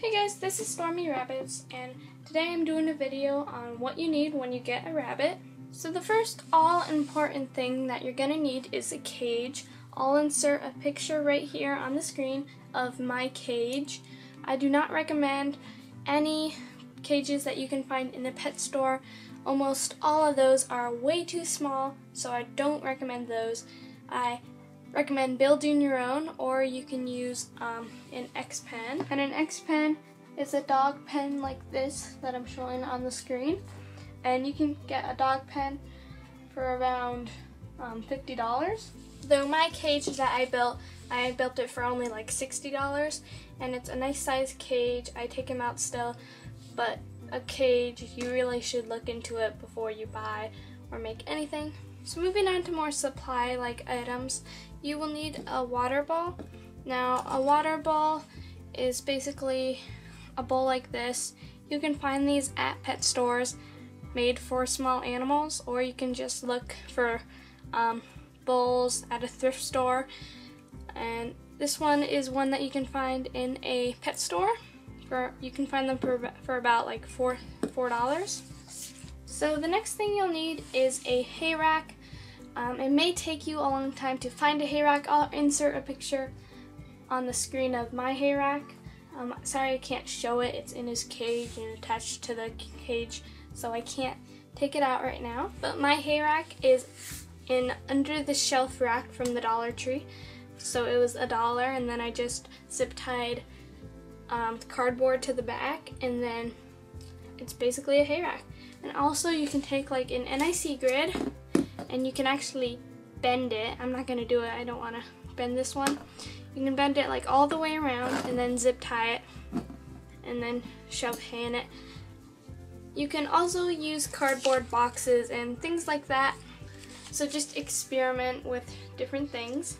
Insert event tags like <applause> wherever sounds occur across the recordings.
Hey guys, this is Stormy Rabbits, and today I'm doing a video on what you need when you get a rabbit. So the first all important thing that you're going to need is a cage. I'll insert a picture right here on the screen of my cage. I do not recommend any cages that you can find in a pet store. Almost all of those are way too small, so I don't recommend those. I recommend building your own or you can use um, an X pen. And an X pen is a dog pen like this that I'm showing on the screen. And you can get a dog pen for around um, $50. Though my cage that I built, I built it for only like $60 and it's a nice size cage. I take him out still, but a cage, you really should look into it before you buy or make anything. So moving on to more supply like items, you will need a water bowl. Now a water bowl is basically a bowl like this. You can find these at pet stores made for small animals or you can just look for um, bowls at a thrift store and this one is one that you can find in a pet store for you can find them for, for about like four four dollars so the next thing you'll need is a hay rack um, it may take you a long time to find a hay rack. I'll insert a picture on the screen of my hay rack. Um, sorry I can't show it. It's in his cage and attached to the cage, so I can't take it out right now. But my hay rack is in under the shelf rack from the Dollar Tree. So it was a dollar, and then I just zip tied um, cardboard to the back, and then it's basically a hay rack. And also, you can take like an NIC grid and you can actually bend it. I'm not gonna do it, I don't wanna bend this one. You can bend it like all the way around and then zip tie it and then shove hay in it. You can also use cardboard boxes and things like that. So just experiment with different things.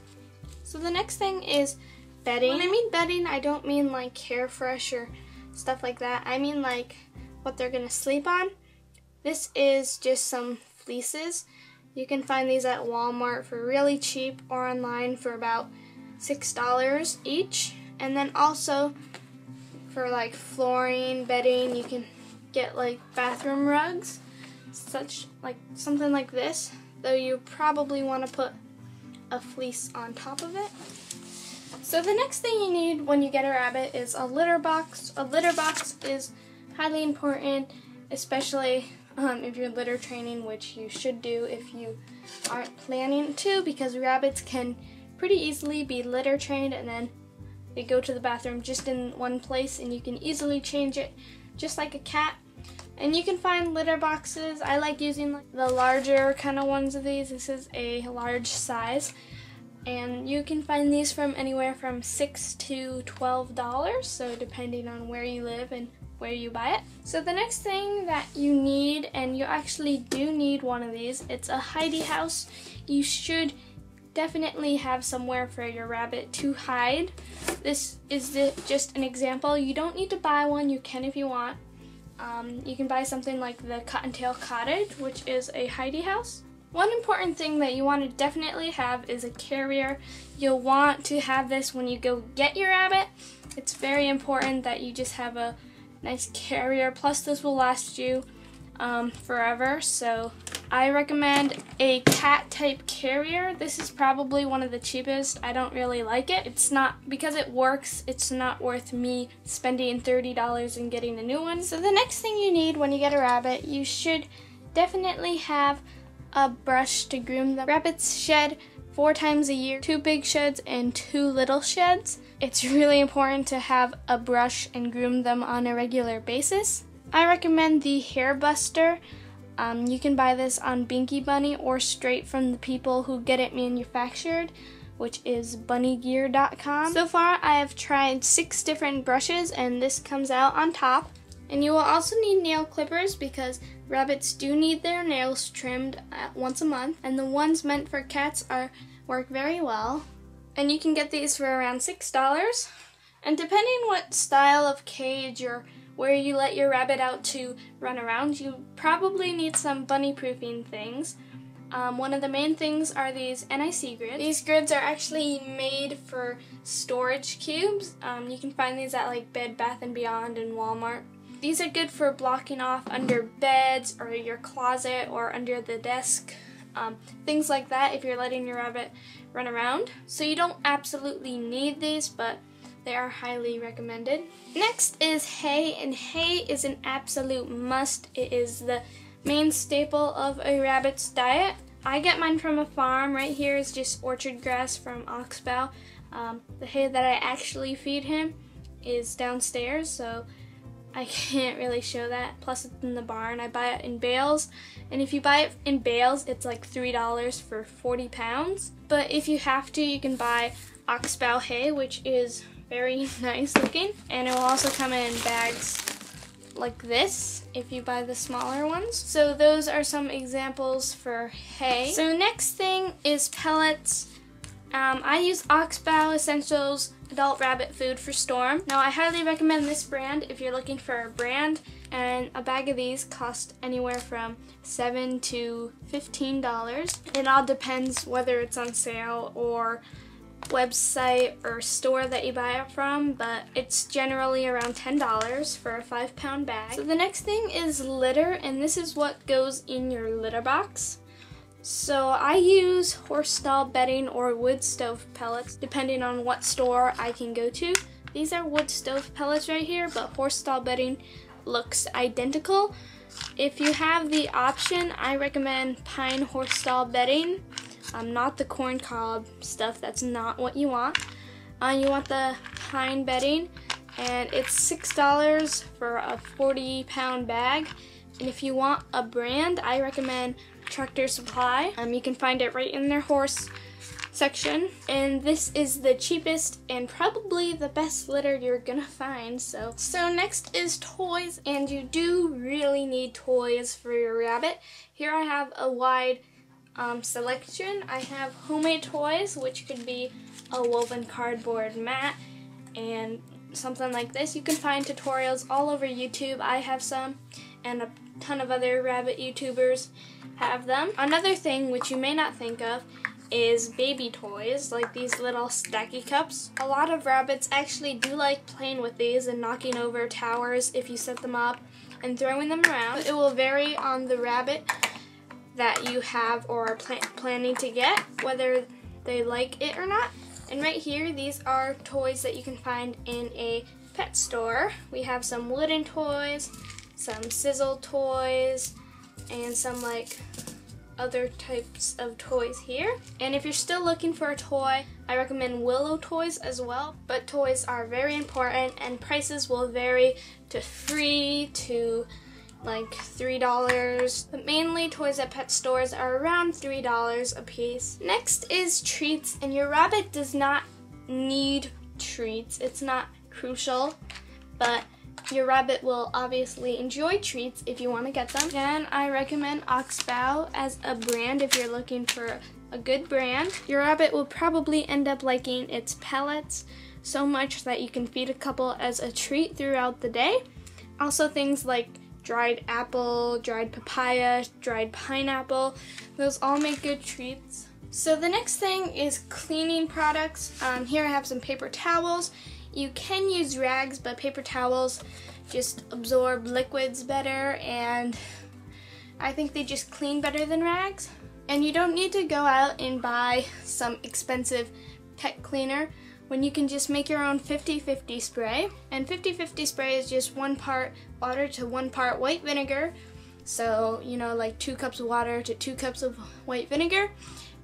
So the next thing is bedding. When I mean bedding, I don't mean like Carefresh or stuff like that. I mean like what they're gonna sleep on. This is just some fleeces. You can find these at Walmart for really cheap or online for about $6 each. And then also for like flooring, bedding, you can get like bathroom rugs, such like something like this, though you probably want to put a fleece on top of it. So the next thing you need when you get a rabbit is a litter box. A litter box is highly important, especially um, if you're litter training, which you should do if you aren't planning to, because rabbits can pretty easily be litter trained and then they go to the bathroom just in one place and you can easily change it just like a cat. And you can find litter boxes. I like using the larger kind of ones of these. This is a large size. And you can find these from anywhere from 6 to $12, so depending on where you live and where you buy it. So the next thing that you need, and you actually do need one of these, it's a hidey house. You should definitely have somewhere for your rabbit to hide. This is the, just an example. You don't need to buy one, you can if you want. Um, you can buy something like the Cottontail Cottage, which is a hidey house. One important thing that you want to definitely have is a carrier. You'll want to have this when you go get your rabbit. It's very important that you just have a nice carrier. Plus this will last you um, forever. So I recommend a cat type carrier. This is probably one of the cheapest. I don't really like it. It's not, because it works, it's not worth me spending $30 and getting a new one. So the next thing you need when you get a rabbit, you should definitely have a brush to groom the rabbit's shed four times a year, two big sheds and two little sheds. It's really important to have a brush and groom them on a regular basis. I recommend the Hair Buster. Um, you can buy this on Binky Bunny or straight from the people who get it manufactured, which is bunnygear.com. So far, I have tried six different brushes, and this comes out on top. And you will also need nail clippers because rabbits do need their nails trimmed once a month, and the ones meant for cats are work very well. And you can get these for around $6. And depending what style of cage or where you let your rabbit out to run around, you probably need some bunny proofing things. Um, one of the main things are these NIC grids. These grids are actually made for storage cubes. Um, you can find these at like Bed Bath & Beyond and Walmart. These are good for blocking off under beds or your closet or under the desk. Um, things like that if you're letting your rabbit run around. So you don't absolutely need these, but they are highly recommended. Next is hay, and hay is an absolute must. It is the main staple of a rabbit's diet. I get mine from a farm. Right here is just orchard grass from Oxbow. Um, the hay that I actually feed him is downstairs, so I <laughs> can't really show that. Plus, it's in the barn. I buy it in bales, and if you buy it in bales, it's like $3 for 40 pounds. But if you have to, you can buy oxbow hay, which is very <laughs> nice looking, and it will also come in bags like this if you buy the smaller ones. So those are some examples for hay. So next thing is pellets. Um, I use Oxbow Essentials Adult Rabbit Food for Storm. Now I highly recommend this brand if you're looking for a brand and a bag of these cost anywhere from 7 to $15. It all depends whether it's on sale or website or store that you buy it from, but it's generally around $10 for a five pound bag. So the next thing is litter, and this is what goes in your litter box. So I use horse stall bedding or wood stove pellets, depending on what store I can go to. These are wood stove pellets right here, but horse stall bedding looks identical. If you have the option, I recommend pine horse stall bedding um, not the corn cob stuff. That's not what you want. Uh, you want the pine bedding, and it's six dollars for a 40 pound bag. And if you want a brand, I recommend Tractor Supply. Um, you can find it right in their horse section. And this is the cheapest and probably the best litter you're gonna find. So, so next is toys, and you do really need toys for your rabbit. Here I have a wide um, selection. I have homemade toys, which could be a woven cardboard mat and something like this. You can find tutorials all over YouTube. I have some, and a ton of other rabbit YouTubers have them. Another thing which you may not think of is baby toys, like these little stacky cups. A lot of rabbits actually do like playing with these and knocking over towers if you set them up and throwing them around. It will vary on the rabbit that you have or are plan planning to get, whether they like it or not. And right here, these are toys that you can find in a pet store. We have some wooden toys, some sisal toys, and some like other types of toys here. And if you're still looking for a toy, I recommend Willow toys as well. But toys are very important and prices will vary to free to like $3, but mainly toys at pet stores are around $3 a piece. Next is treats, and your rabbit does not need treats. It's not crucial, but your rabbit will obviously enjoy treats if you want to get them. Again, I recommend Oxbow as a brand if you're looking for a good brand. Your rabbit will probably end up liking its pellets so much that you can feed a couple as a treat throughout the day. Also things like dried apple, dried papaya, dried pineapple. Those all make good treats. So the next thing is cleaning products. Um, here I have some paper towels. You can use rags, but paper towels just absorb liquids better and I think they just clean better than rags. And you don't need to go out and buy some expensive pet cleaner when you can just make your own 50-50 spray. And 50-50 spray is just one part water to one part white vinegar. So, you know, like two cups of water to two cups of white vinegar.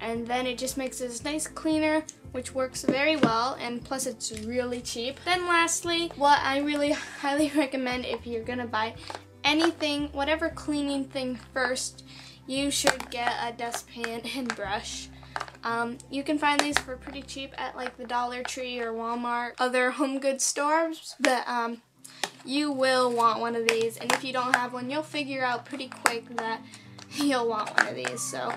And then it just makes this nice cleaner, which works very well, and plus it's really cheap. Then lastly, what I really <laughs> highly recommend if you're gonna buy anything, whatever cleaning thing first, you should get a dustpan <laughs> and brush. Um, you can find these for pretty cheap at like the Dollar Tree or Walmart, other home goods stores, but um, you will want one of these. And if you don't have one, you'll figure out pretty quick that <laughs> you'll want one of these. So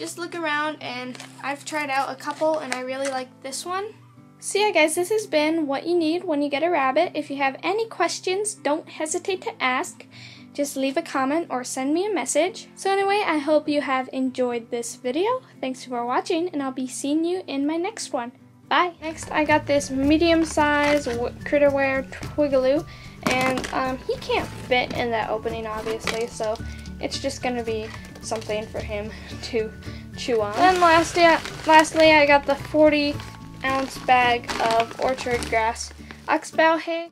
just look around and I've tried out a couple and I really like this one. So yeah guys, this has been what you need when you get a rabbit. If you have any questions, don't hesitate to ask. just leave a comment or send me a message. So anyway, I hope you have enjoyed this video. Thanks for watching and I'll be seeing you in my next one. Bye. Next, I got this medium-sized Critterware Twigaloo and um, he can't fit in that opening obviously, so it's just gonna be something for him to chew on. And lastly, lastly I got the 40 ounce bag of orchard grass oxbow hay.